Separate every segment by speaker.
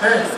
Speaker 1: Hey.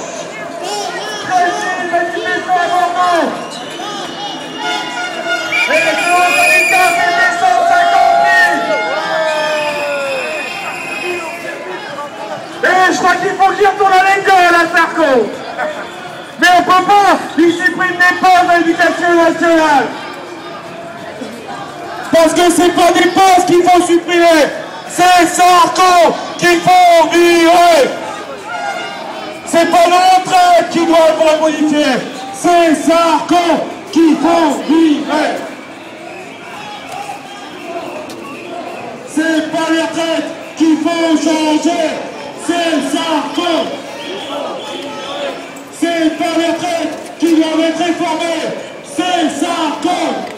Speaker 1: n'exprimez pas l'éducation nationale. Parce que c'est pas des postes qu'il faut supprimer, c'est Sarko qu'il faut virer. C'est pas notre qui doit être modifier, c'est Sarko qu'il faut virer. C'est pas les retraites qu'il faut changer, c'est Sarko on est très formé, c'est Sarko.